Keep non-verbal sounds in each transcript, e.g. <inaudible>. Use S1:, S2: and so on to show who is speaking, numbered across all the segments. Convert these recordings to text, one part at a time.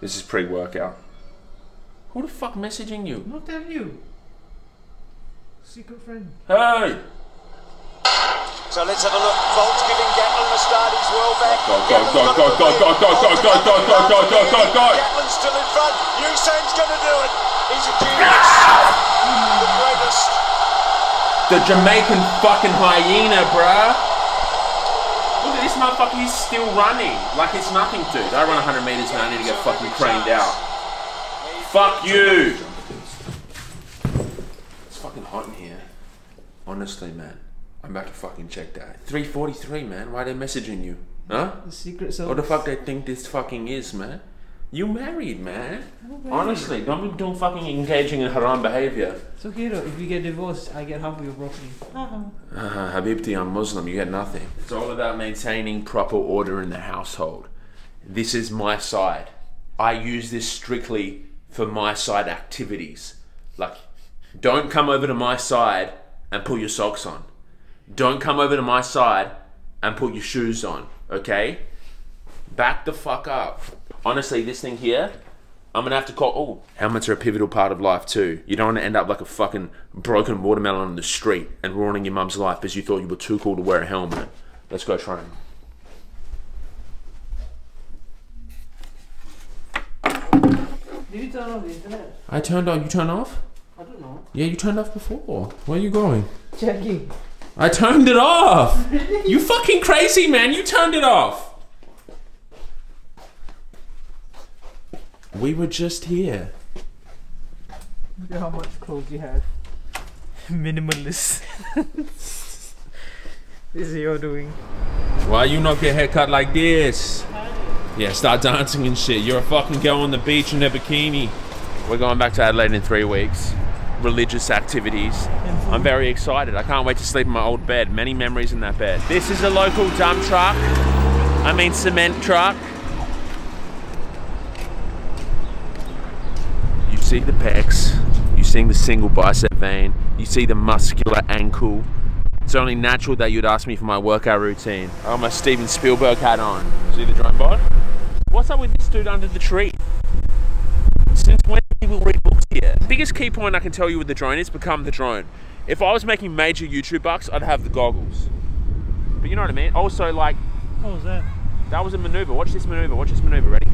S1: This is pre-workout. Who the fuck messaging you?
S2: Not tell you. Secret friend.
S1: Hey!
S3: So let's have a look. Bolt's giving Gatlin the start. He's well back.
S1: Go, go, go, go, go, go, go, go, go, go, go, go, go, go, go.
S3: Gatlin's still in front. Usain's going to do it. He's a genius. The greatest.
S1: The Jamaican fucking hyena, bruh. Look at this motherfucker, he's still running. Like it's nothing, dude. I run 100 meters and I need to get fucking craned out. Fuck you! It's fucking hot in here. Honestly, man. I'm about to fucking check that. 343, man. Why they messaging you? Huh?
S2: The secret service.
S1: What the fuck they think this fucking is, man? You married, man. Honestly, don't be doing fucking engaging in haram behavior.
S2: It's okay though. If we get divorced, I get half of your property.
S1: Uh, Habibti, I'm Muslim, you get nothing. It's all about maintaining proper order in the household. This is my side. I use this strictly for my side activities. Like, don't come over to my side and put your socks on. Don't come over to my side and put your shoes on, okay? Back the fuck up. Honestly, this thing here, I'm gonna have to call. Oh, helmets are a pivotal part of life too. You don't want to end up like a fucking broken watermelon on the street and ruining your mum's life because you thought you were too cool to wear a helmet. Let's go train.
S2: Did you turn off the internet?
S1: I turned on. You turned off?
S2: I don't know.
S1: Yeah, you turned off before. Where are you going?
S2: Checking.
S1: I turned it off. you fucking crazy man. You turned it off. We were just here.
S2: Look at how much clothes you have. <laughs> Minimalist. <laughs> this is your doing.
S1: Why you not get haircut like this? Yeah, start dancing and shit. You're a fucking girl on the beach in a bikini. We're going back to Adelaide in three weeks. Religious activities. I'm very excited. I can't wait to sleep in my old bed. Many memories in that bed. This is a local dump truck. I mean cement truck. See the pecs. You see the single bicep vein. You see the muscular ankle. It's only natural that you'd ask me for my workout routine. I got my Steven Spielberg hat on. See the drone bot? What's up with this dude under the tree? Since when do people read books here? Biggest key point I can tell you with the drone is become the drone. If I was making major YouTube bucks, I'd have the goggles. But you know what I mean? Also, like,
S2: What was that?
S1: that was a maneuver. Watch this maneuver. Watch this maneuver. Ready?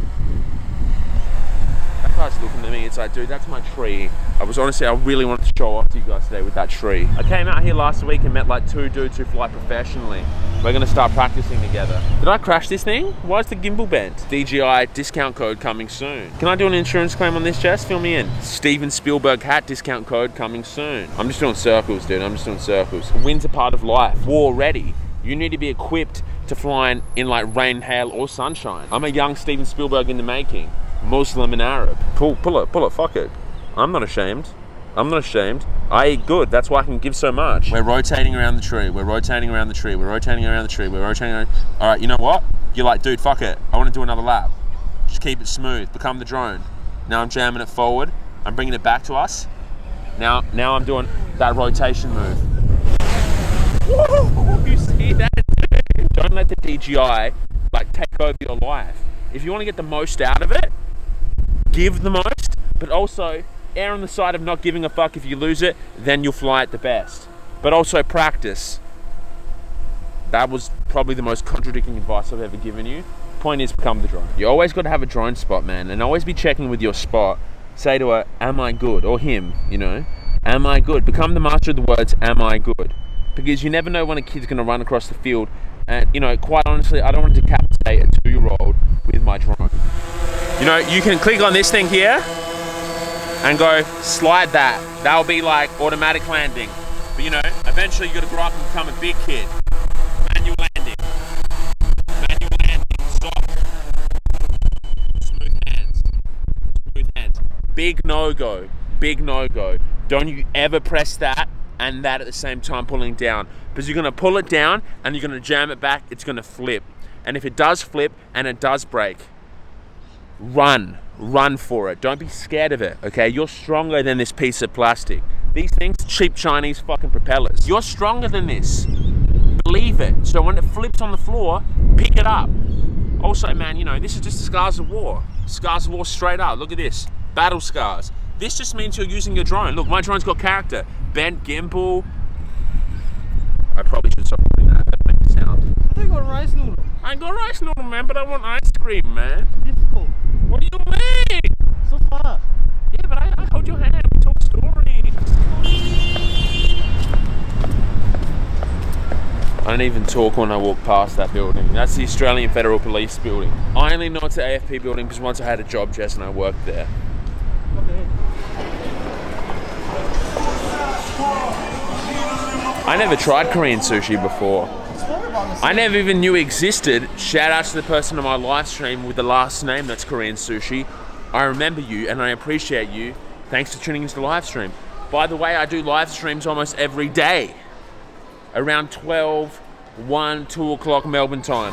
S1: Guy's looking at me. It's like, dude, that's my tree. I was honestly, I really wanted to show off to you guys today with that tree. I came out here last week and met like two dudes who fly professionally. We're gonna start practicing together. Did I crash this thing? Why is the gimbal bent? DJI discount code coming soon. Can I do an insurance claim on this, Jess? Fill me in. Steven Spielberg hat discount code coming soon. I'm just doing circles, dude. I'm just doing circles. Wind's a part of life. War ready. You need to be equipped to flying in like rain, hail, or sunshine. I'm a young Steven Spielberg in the making. Muslim and Arab. Pull, pull it, pull it, fuck it. I'm not ashamed. I'm not ashamed. I eat good. That's why I can give so much. We're rotating around the tree. We're rotating around the tree. We're rotating around the tree. We're rotating around. All right, you know what? You're like, dude, fuck it. I want to do another lap. Just keep it smooth. Become the drone. Now I'm jamming it forward. I'm bringing it back to us. Now, now I'm doing that rotation move. Woo! You see that? dude? Don't let the DJI like take over your life. If you want to get the most out of it, give the most, but also err on the side of not giving a fuck if you lose it, then you'll fly it the best. But also practice. That was probably the most contradicting advice I've ever given you. Point is, become the drone. You always got to have a drone spot, man, and always be checking with your spot. Say to her, Am I good? Or him, you know, Am I good? Become the master of the words, Am I good? Because you never know when a kid's going to run across the field. And, you know, quite honestly, I don't want to decapitate a two year old with my drone. You know, you can click on this thing here and go slide that. That'll be like automatic landing. But you know, eventually you gotta grow up and become a big kid. Manual landing. Manual landing. Stop. Smooth hands. Smooth hands. Big no go. Big no go. Don't you ever press that and that at the same time pulling down. Because you're gonna pull it down and you're gonna jam it back, it's gonna flip. And if it does flip and it does break, run run for it don't be scared of it okay you're stronger than this piece of plastic these things cheap chinese fucking propellers you're stronger than this believe it so when it flips on the floor pick it up also man you know this is just the scars of war Scars of war straight up. Look at this. Battle scars. This just means you're using your drone. Look, my drone's got character. Bent gimbal. I probably should stop doing that. That makes sound.
S2: I think got rice noodle.
S1: I ain't got rice noodle, man, but I want ice cream, man.
S2: Difficult.
S1: What do you mean?
S2: So far.
S1: Yeah, but I, I hold your hand. We talk stories. I don't even talk when I walk past that building. That's the Australian Federal Police building. I only know it's the AFP building because once I had a job, Jess, and I worked there. I never tried Korean sushi before. I never even knew it existed. Shout out to the person on my live stream with the last name that's Korean Sushi. I remember you and I appreciate you. Thanks for tuning into the live stream. By the way, I do live streams almost every day. Around 12, 1, 2 o'clock Melbourne time.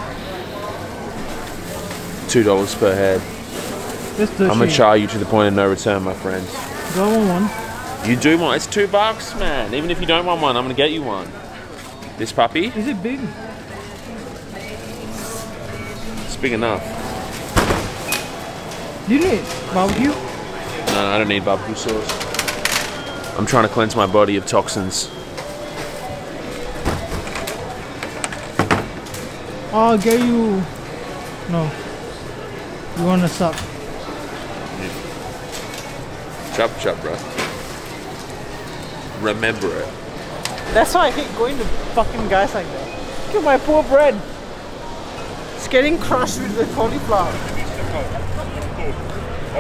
S1: $2 per head. I'm gonna charge you to the point of no return, my friends.
S2: Do I want one?
S1: You do want, it's two bucks, man. Even if you don't want one, I'm gonna get you one. This puppy,
S2: Is it big?
S1: it's big enough.
S2: Do you need barbecue?
S1: No, I don't need barbecue sauce. I'm trying to cleanse my body of toxins.
S2: I'll get you. No. You want a sub?
S1: Chop, chop, bro. Remember it.
S2: That's why I hate going to fucking guys like that. Look at my poor bread. It's getting crushed with the cauliflower.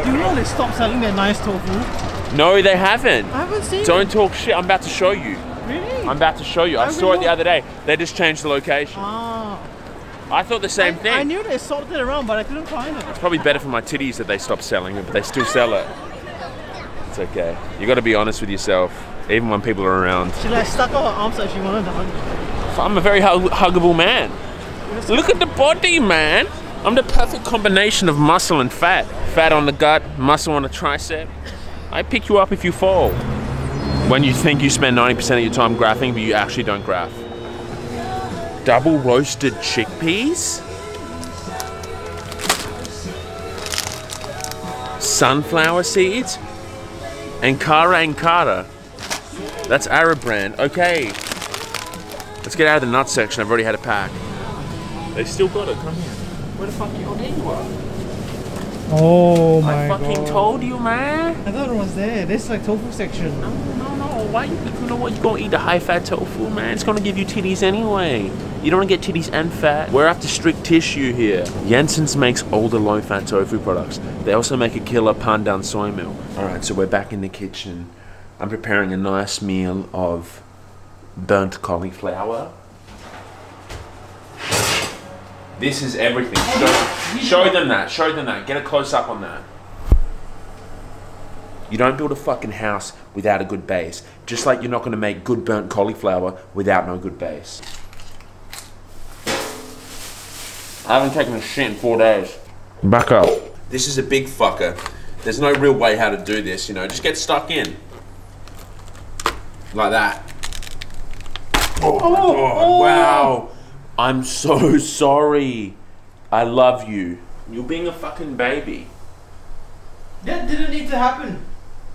S2: Do you know they stopped selling their nice tofu?
S1: No, they haven't.
S2: I haven't seen it
S1: Don't talk shit. I'm about to show you.
S2: Really?
S1: I'm about to show you. I,
S2: I
S1: saw it the other day. They just changed the location.
S2: ah.
S1: I thought the same
S2: I,
S1: thing.
S2: I knew they sold it around, but I couldn't find it.
S1: It's probably better for my titties that they stopped selling it, but they still sell it. It's okay. You got to be honest with yourself, even when people are around.
S2: She like stuck out her arms like she wanted to hug.
S1: I'm a very hug- huggable man. Look at the body, man. I'm the perfect combination of muscle and fat. Fat on the gut, muscle on the tricep. I pick you up if you fall. When you think you spend 90% of your time graphing, but you actually don't graph. Double roasted chickpeas? Sunflower seeds? Ankara Ankara. That's Arab brand. Okay. Let's get out of the nut section. I've already had a pack. They still got it. Come here. Where the fuck are you? Oh, there you are.
S2: Oh my
S1: I fucking
S2: god.
S1: told you, man.
S2: I thought it was there. This is like tofu section.
S1: Oh, no, no, no. Why you, you know what? You gonna eat the high-fat tofu, man? It's gonna give you titties anyway. You don't get titties and fat. We're after strict tissue here. Jensen's makes the low-fat tofu products. They also make a killer pandan soy milk. All right, so we're back in the kitchen. I'm preparing a nice meal of burnt cauliflower. This is everything. Show, show them that. Show them that. Get a close up on that. You don't build a fucking house without a good base. Just like you're not going to make good burnt cauliflower without no good base. I haven't taken a shit in four days. Back up. This is a big fucker. There's no real way how to do this, you know. Just get stuck in. Like that. Oh, my God. wow. I'm so <laughs> sorry. I love you. You're being a fucking baby.
S2: That didn't need to happen.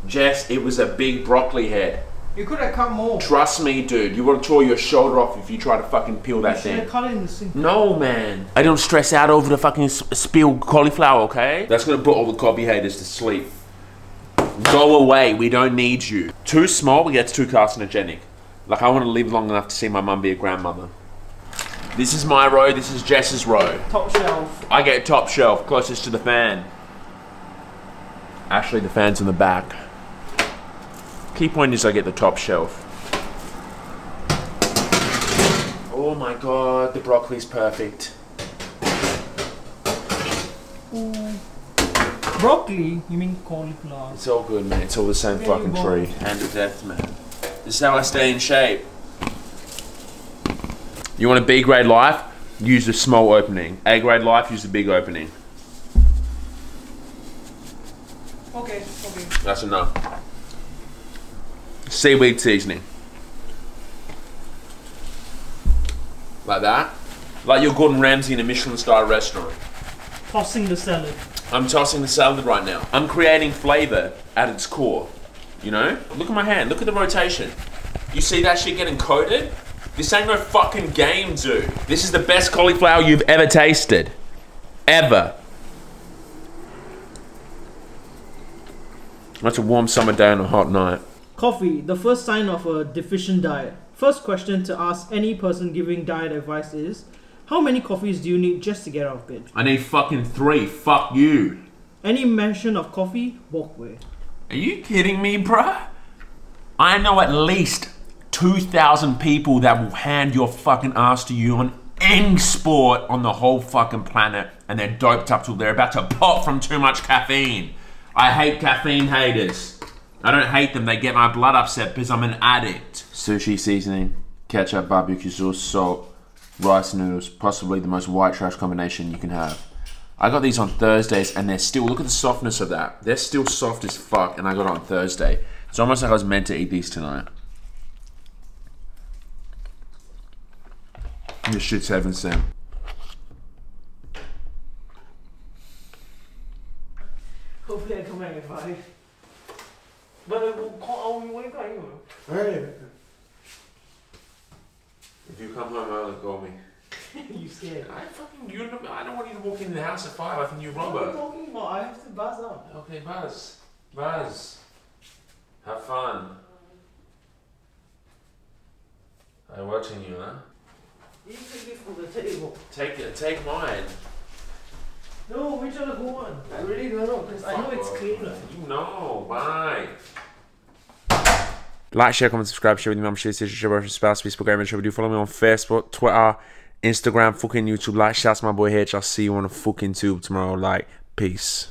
S1: Jess, it was a big broccoli head.
S2: You could have cut more.
S1: Trust me, dude. You would have tore your shoulder off if you try to fucking peel
S2: You
S1: that
S2: should have
S1: thing.
S2: cut it in the sink.
S1: No, man. I don't stress out over the fucking spilled cauliflower, okay? That's gonna put all the copy haters to sleep. Go away. We don't need you. Too small, gets too carcinogenic. Like, I want to live long enough to see my mum be a grandmother. This is my row. This is Jess's row.
S2: Top shelf.
S1: I get top shelf, closest to the fan. Actually, the fan's in the back. Key point is I get the top shelf. Oh my god, the broccoli's perfect. Mm.
S2: Broccoli? You mean cauliflower?
S1: It's all good, man. It's all the same
S2: Really
S1: fucking tree. Hand of death, man. This is how I stay in shape. You want a B grade life? Use the small opening. A grade life, use the big opening.
S2: Okay, okay.
S1: That's enough. Seaweed seasoning. Like that. Like your Gordon Ramsay in a Michelin star restaurant.
S2: Tossing the salad.
S1: I'm tossing the salad right now. I'm creating flavor at its core. You know? Look at my hand. Look at the rotation. You see that shit getting coated? This ain't no fucking game, dude. This is the best cauliflower you've ever tasted. Ever. That's a warm summer day on a hot night.
S2: Coffee, the first sign of a deficient diet. First question to ask any person giving diet advice is How many coffees do you need just to get out of bed?
S1: I need fucking three. Fuck you.
S2: Any mention of coffee, walk away.
S1: Are you kidding me, bruh? I know at least 2,000 people that will hand your fucking ass to you on any sport on the whole fucking planet and they're doped up till they're about to pop from too much caffeine. I hate caffeine haters. I don't hate them, they get my blood upset because I'm an addict. Sushi seasoning, ketchup, barbecue sauce, salt, rice noodles, possibly the most white trash combination you can have. I got these on Thursdays and they're still, look at the softness of that. They're still soft as fuck and I got it on Thursday. It's almost like I was meant to eat these tonight. This shit's heaven sent.
S2: Hopefully I come back at 5. But I will call you when you
S1: If you come home early, call me. <laughs>
S2: You scared.
S1: I fucking, you know, I don't want you to walk in the house at five. I think you're
S2: What are you talking about? I have to buzz out.
S1: Okay, Buzz. Buzz. Have fun. I'm watching you, huh?
S2: You take it from the table.
S1: Take it. Take mine.
S2: No, which other go on? I really don't know because I know it's
S1: off.
S2: cleaner.
S1: You know. Bye. Like, share, comment, subscribe, share with your mum, share, sister, share with your spouse, Facebook, and share with you. Follow me on Facebook, Twitter, Instagram, fucking YouTube. Like, shouts my boy H. I'll see you on the fucking tube tomorrow. Like, peace.